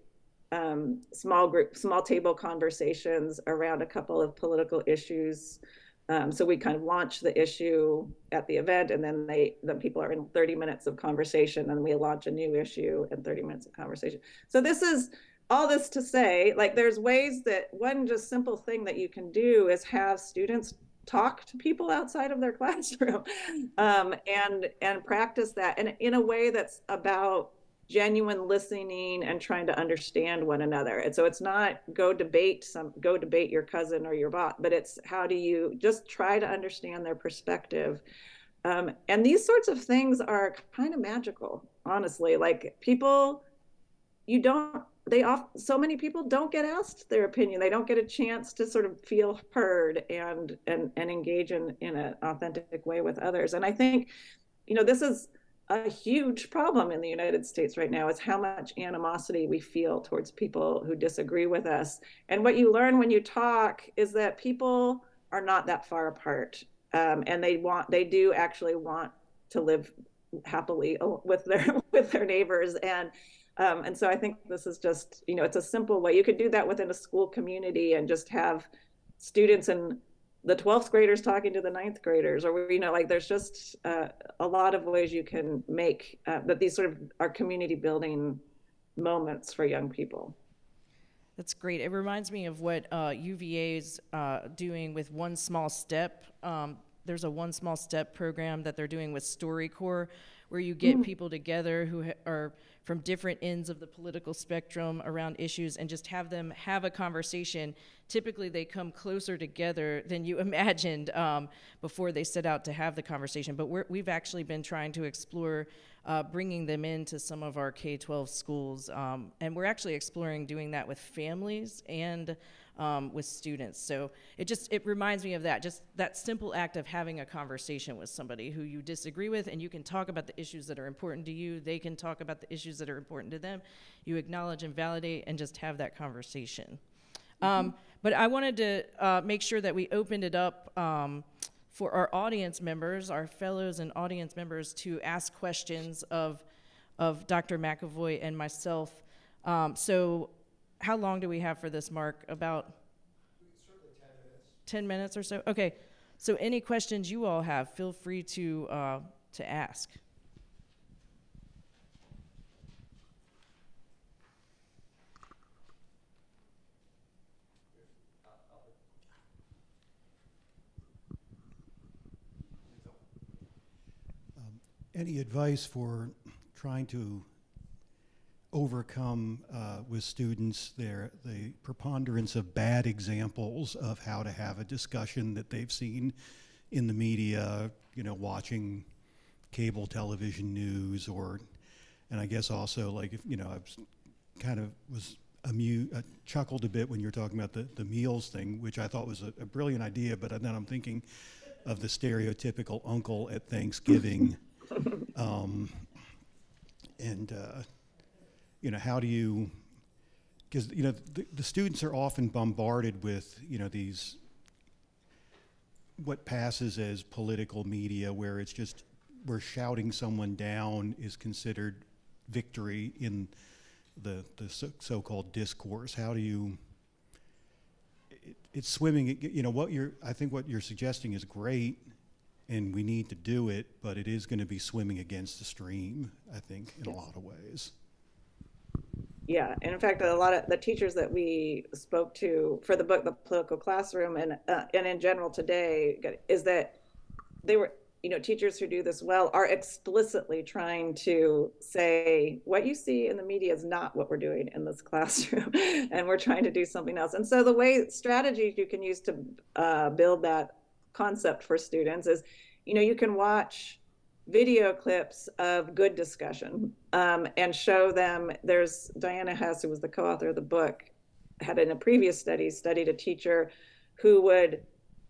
um, small group, small table conversations around a couple of political issues. Um, so we kind of launch the issue at the event, and then they, the people are in 30 minutes of conversation, and we launch a new issue in 30 minutes of conversation. So this is all this to say, like, there's ways that one just simple thing that you can do is have students talk to people outside of their classroom um, and and practice that and in a way that's about genuine listening and trying to understand one another. And so it's not go debate some go debate your cousin or your bot but it's how do you just try to understand their perspective. Um, and these sorts of things are kind of magical honestly. Like people you don't they off so many people don't get asked their opinion. They don't get a chance to sort of feel heard and and and engage in in an authentic way with others. And i think you know this is a huge problem in the united states right now is how much animosity we feel towards people who disagree with us. And what you learn when you talk is that people are not that far apart um, and they want they do actually want to live happily with their with their neighbors. And um, and so I think this is just, you know, it's a simple way. You could do that within a school community and just have students and the 12th graders talking to the ninth graders, or, you know, like there's just uh, a lot of ways you can make uh, that these sort of are community building moments for young people. That's great. It reminds me of what uh, UVA is uh, doing with One Small Step. Um, there's a One Small Step program that they're doing with StoryCorps, where you get mm. people together who ha- are from different ends of the political spectrum around issues and just have them have a conversation. Typically, they come closer together than you imagined um, before they set out to have the conversation. But we have actually been trying to explore uh, bringing them into some of our K 12 schools. Um, and we're actually exploring doing that with families and um, with students. So it just it reminds me of that, just that simple act of having a conversation with somebody who you disagree with, and you can talk about the issues that are important to you. They can talk about the issues that are important to them. You acknowledge and validate, and just have that conversation. Mm-hmm. Um, but I wanted to uh, make sure that we opened it up. Um, for our audience members, our fellows and audience members, to ask questions of of Dr. McAvoy and myself. Um, so, how long do we have for this, Marc? About 10 minutes or so? Okay. So, any questions you all have, feel free to, uh, to ask. Any advice for trying to overcome uh, with students their the preponderance of bad examples of how to have a discussion that they've seen in the media, you know, watching cable television news or and I guess also like if you know I was kind of was amused, uh, chuckled a bit when you were talking about the, the meals thing, which I thought was a, a brilliant idea, but then I'm thinking of the stereotypical uncle at Thanksgiving. Um, and uh, you know, how do you? Because you know, the, the students are often bombarded with you know these what passes as political media, where it's just where shouting someone down is considered victory in the the so, called discourse. How do you? It, it's swimming. You know what you're. I think what you're suggesting is great and we need to do it, but it is going to be swimming against the stream, I think, in yes. a lot of ways. Yeah, and in fact, a lot of the teachers that we spoke to for the book, The Political Classroom, and uh, and in general today, is that they were, you know, teachers who do this well are explicitly trying to say what you see in the media is not what we're doing in this classroom, and we're trying to do something else. And so the way strategies you can use to uh, build that concept for students is you know you can watch video clips of good discussion um, and show them there's diana hess who was the co-author of the book had in a previous study studied a teacher who would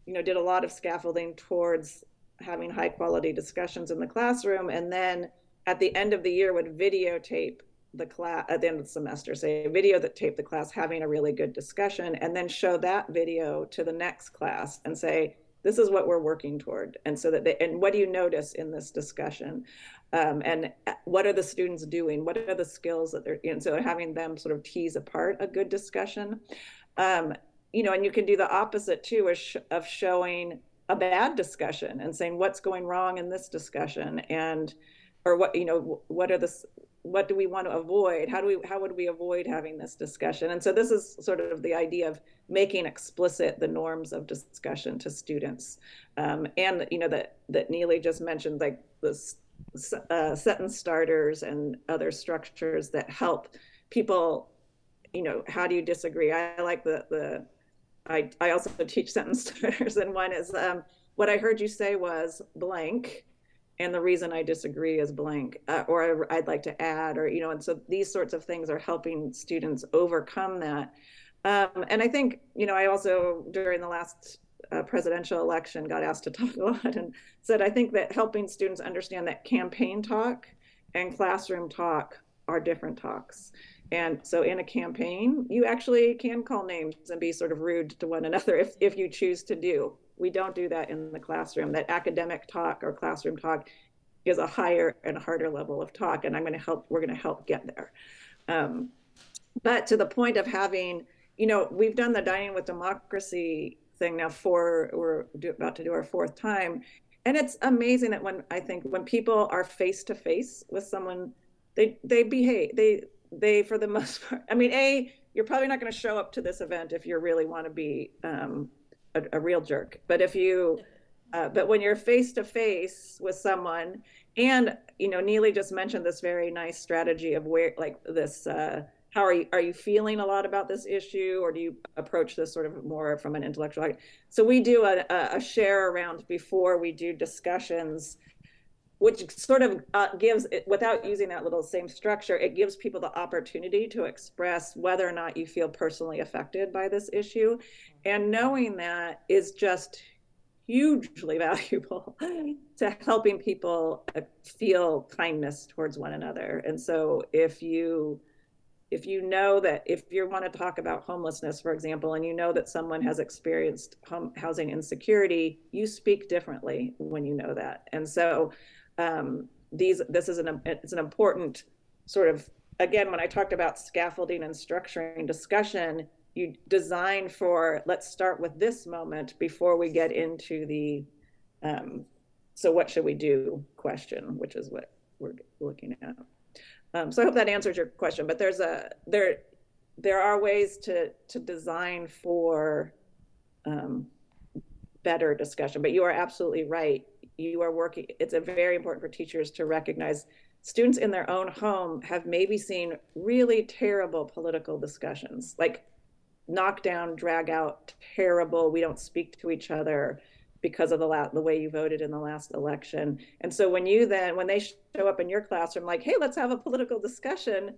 you know did a lot of scaffolding towards having high quality discussions in the classroom and then at the end of the year would videotape the class at the end of the semester say a video that taped the class having a really good discussion and then show that video to the next class and say this is what we're working toward. And so that they and what do you notice in this discussion? Um, and uh, what are the students doing? What are the skills that they're and so having them sort of tease apart a good discussion. Um, you know and you can do the opposite too of, sh- of showing a bad discussion and saying what's going wrong in this discussion? And or what you know what are the what do we want to avoid? How do we how would we avoid having this discussion? And so this is sort of the idea of making explicit the norms of discussion to students. Um, and you know that that neely just mentioned like this uh, sentence starters and other structures that help people you know how do you disagree? I like the the i i also teach sentence starters and one is um, what i heard you say was blank and the reason I disagree is blank, uh, or I'd like to add, or you know, and so these sorts of things are helping students overcome that. Um, and I think you know, I also during the last uh, presidential election got asked to talk a lot and said I think that helping students understand that campaign talk and classroom talk are different talks. And so in a campaign, you actually can call names and be sort of rude to one another if, if you choose to do. We don't do that in the classroom. That academic talk or classroom talk is a higher and harder level of talk, and I'm going to help. We're going to help get there. Um, but to the point of having, you know, we've done the dining with democracy thing now for we're do, about to do our fourth time, and it's amazing that when I think when people are face to face with someone, they they behave they they for the most part. I mean, a you're probably not going to show up to this event if you really want to be um, a, a real jerk. But if you, uh, but when you're face to face with someone, and you know, Neely just mentioned this very nice strategy of where, like this, uh, how are you are you feeling a lot about this issue, or do you approach this sort of more from an intellectual? So we do a, a share around before we do discussions which sort of uh, gives without using that little same structure it gives people the opportunity to express whether or not you feel personally affected by this issue. And knowing that is just hugely valuable to helping people uh, feel kindness towards one another. And so if you if you know that if you want to talk about homelessness for example and you know that someone has experienced home, housing insecurity you speak differently when you know that. And so um, these this is an it's an important sort of again when I talked about scaffolding and structuring discussion, you design for let's start with this moment before we get into the um, so what should we do question, which is what we're looking at. Um, so I hope that answers your question. But there's a there there are ways to to design for um, better discussion. But you are absolutely right. You are working. It's a very important for teachers to recognize students in their own home have maybe seen really terrible political discussions, like knockdown, drag out, terrible. We don't speak to each other because of the la- the way you voted in the last election. And so when you then when they show up in your classroom like, "Hey, let's have a political discussion,"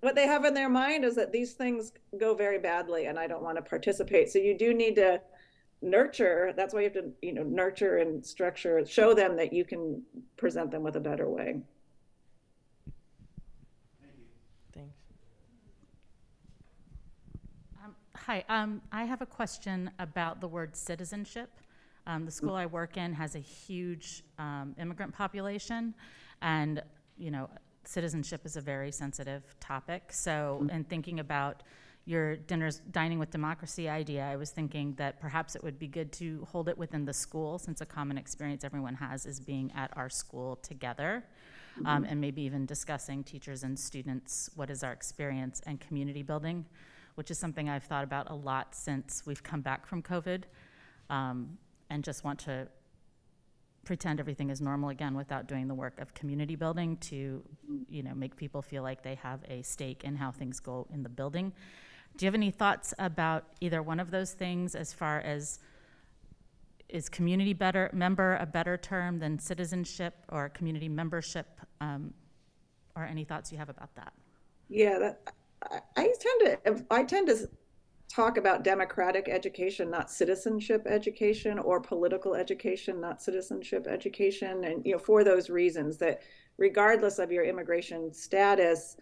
what they have in their mind is that these things go very badly and I don't want to participate. So you do need to nurture. That's why you have to, you know, nurture and structure, show them that you can present them with a better way. Thanks. Um, hi, um, I have a question about the word citizenship. Um, the school I work in has a huge um, immigrant population, and you know, citizenship is a very sensitive topic. So, in thinking about your dinners dining with democracy idea, I was thinking that perhaps it would be good to hold it within the school, since a common experience everyone has is being at our school together, um, and maybe even discussing teachers and students what is our experience and community building, which is something I've thought about a lot since we've come back from COVID. Um, and just want to pretend everything is normal again without doing the work of community building to, you know, make people feel like they have a stake in how things go in the building. Do you have any thoughts about either one of those things as far as is community better member a better term than citizenship or community membership, um, or any thoughts you have about that? Yeah, that, I, I tend to I tend to talk about democratic education, not citizenship education, or political education, not citizenship education. And you know, for those reasons that regardless of your immigration status,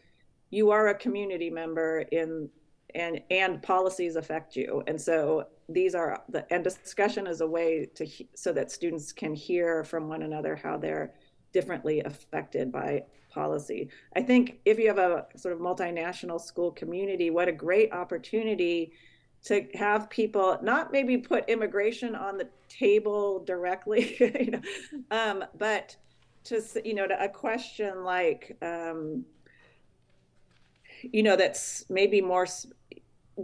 you are a community member in and and policies affect you. And so these are the and discussion is a way to so that students can hear from one another how they're differently affected by policy. I think if you have a sort of multinational school community, what a great opportunity to have people not maybe put immigration on the table directly, you know, um, but to you know to a question like um, you know that's maybe more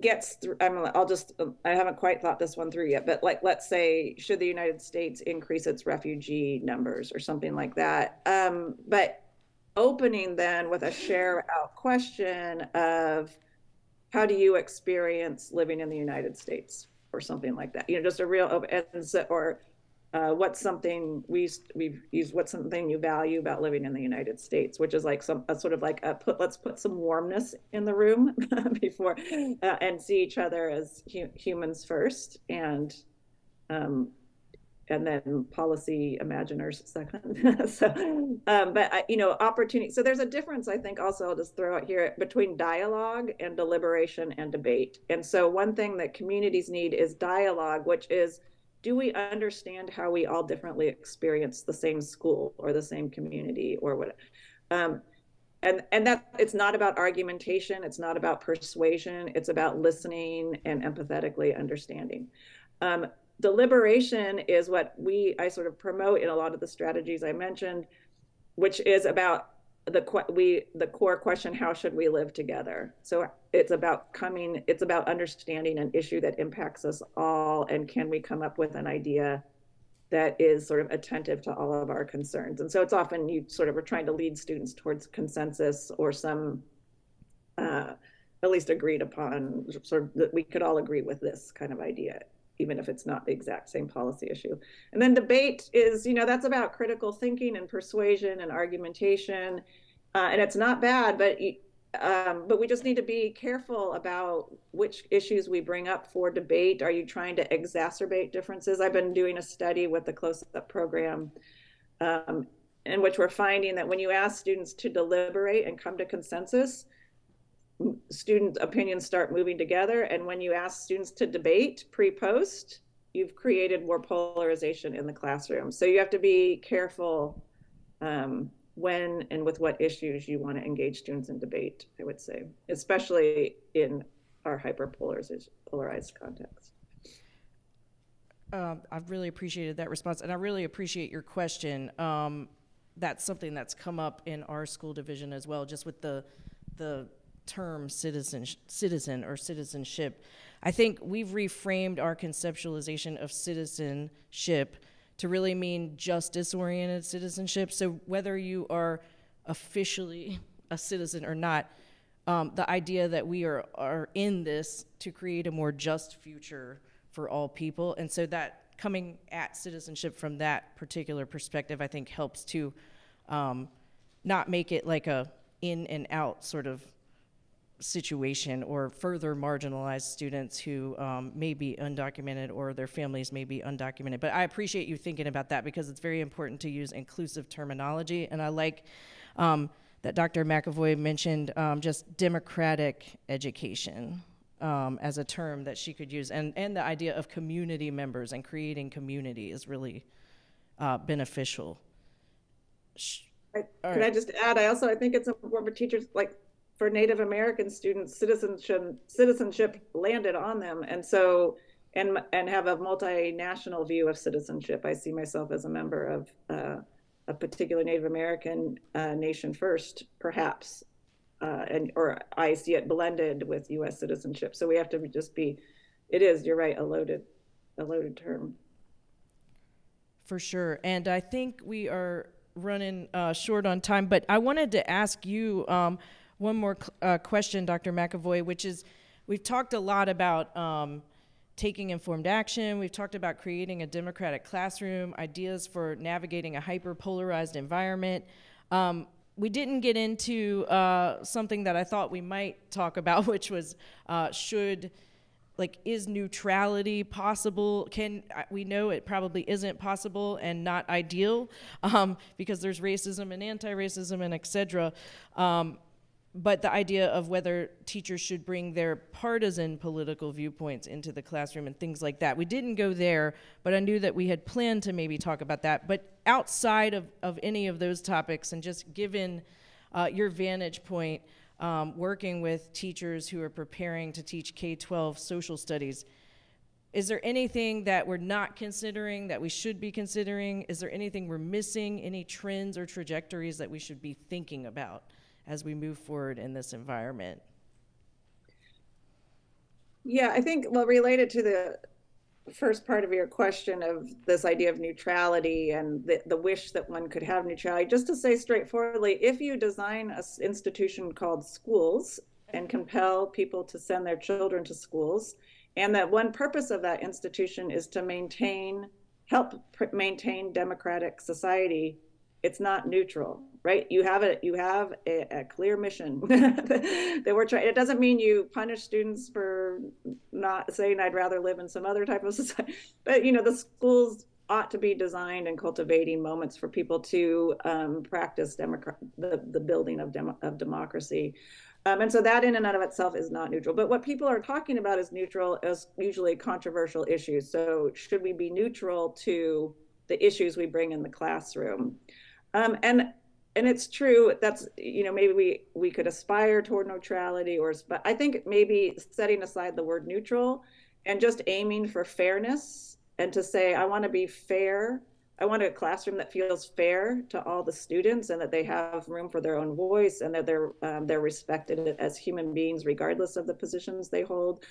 gets through I'm, i'll just i haven't quite thought this one through yet but like let's say should the united states increase its refugee numbers or something like that um, but opening then with a share out question of how do you experience living in the United States or something like that? You know, just a real open or uh, what's something we we've used what's something you value about living in the United States, which is like some a sort of like a put let's put some warmness in the room before uh, and see each other as hu- humans first and um, and then policy imaginers second. so, um, but I, you know, opportunity. So there's a difference, I think. Also, I'll just throw out here between dialogue and deliberation and debate. And so, one thing that communities need is dialogue, which is, do we understand how we all differently experience the same school or the same community or what? Um, and and that it's not about argumentation. It's not about persuasion. It's about listening and empathetically understanding. Um, deliberation is what we I sort of promote in a lot of the strategies I mentioned, which is about the we the core question how should we live together? So it's about coming it's about understanding an issue that impacts us all and can we come up with an idea that is sort of attentive to all of our concerns? And so it's often you sort of are trying to lead students towards consensus or some uh, at least agreed upon sort of that we could all agree with this kind of idea even if it's not the exact same policy issue. And then debate is, you know, that's about critical thinking and persuasion and argumentation. Uh, and it's not bad, but um, but we just need to be careful about which issues we bring up for debate. Are you trying to exacerbate differences? I've been doing a study with the Close Up program um, in which we're finding that when you ask students to deliberate and come to consensus, student opinions start moving together. And when you ask students to debate pre-post, you've created more polarization in the classroom. So you have to be careful um, when and with what issues you want to engage students in debate, I would say, especially in our hyperpolarized polarized context. Um, I really appreciated that response, and I really appreciate your question. Um, that's something that's come up in our school division as well, just with the the term citizen citizen or citizenship. I think we've reframed our conceptualization of citizenship to really mean justice oriented citizenship. So whether you are officially a citizen or not, um, the idea that we are, are in this to create a more just future for all people. And so that coming at citizenship from that particular perspective, I think helps to um, not make it like a in and out sort of situation or further marginalized students who um, may be undocumented or their families may be undocumented. But I appreciate you thinking about that because it's very important to use inclusive terminology. And I like um, that Dr. McAvoy mentioned um, just democratic education. Um, as a term that she could use, and, and the idea of community members and creating community is really uh, beneficial. Sh- I, could right. I just add? I also I think it's important for teachers like for Native American students, citizenship citizenship landed on them, and so and and have a multinational view of citizenship. I see myself as a member of uh, a particular Native American uh, nation first, perhaps, uh, and or I see it blended with U.S. citizenship. So we have to just be. It is. You're right. A loaded, a loaded term. For sure, and I think we are running uh, short on time, but I wanted to ask you. Um, one more uh, question, Dr. McAvoy, which is we've talked a lot about um, taking informed action. We've talked about creating a democratic classroom, ideas for navigating a hyper polarized environment. Um, we didn't get into uh, something that I thought we might talk about, which was uh, should like is neutrality possible can we know it probably isn't possible and not ideal um, because there's racism and anti-racism and etc um, but the idea of whether teachers should bring their partisan political viewpoints into the classroom and things like that. We didn't go there, but I knew that we had planned to maybe talk about that. But outside of, of any of those topics, and just given uh, your vantage point, um, working with teachers who are preparing to teach K 12 social studies, is there anything that we're not considering that we should be considering? Is there anything we're missing? Any trends or trajectories that we should be thinking about? As we move forward in this environment? Yeah, I think, well, related to the first part of your question of this idea of neutrality and the, the wish that one could have neutrality, just to say straightforwardly, if you design an institution called schools and compel people to send their children to schools, and that one purpose of that institution is to maintain, help maintain democratic society, it's not neutral right? You have a you have a, a clear mission. That we're trying it doesn't mean you punish students for not saying i'd rather live in some other type of society. But you know the schools ought to be designed and cultivating moments for people to um, practice democrat the, the building of, demo, of democracy. Um, and so that in and of itself is not neutral. But what people are talking about is neutral is usually controversial issues. So should we be neutral to the issues we bring in the classroom? Um, and and it's true that's you know maybe we we could aspire toward neutrality or but i think maybe setting aside the word neutral and just aiming for fairness and to say i want to be fair. I want a classroom that feels fair to all the students and that they have room for their own voice and that they're um, they're respected as human beings regardless of the positions they hold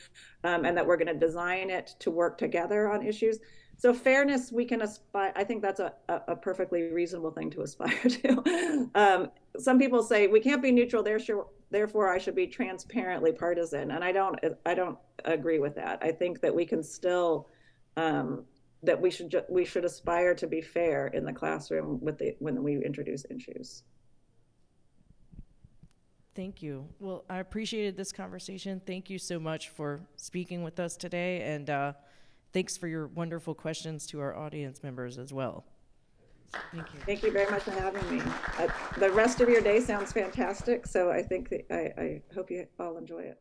um, and that we're going to design it to work together on issues so fairness, we can aspire. I think that's a, a, perfectly reasonable thing to aspire to. Um, some people say we can't be neutral. Therefore, I should be transparently partisan, and I don't. I don't agree with that. I think that we can still. Um, that we should ju- we should aspire to be fair in the classroom with the when we introduce issues. Thank you. Well, I appreciated this conversation. Thank you so much for speaking with us today, and. Uh, thanks for your wonderful questions to our audience members as well. Thank you. Thank you very much for having me. Uh, the rest of your day sounds fantastic, so I think I, I hope you all enjoy it.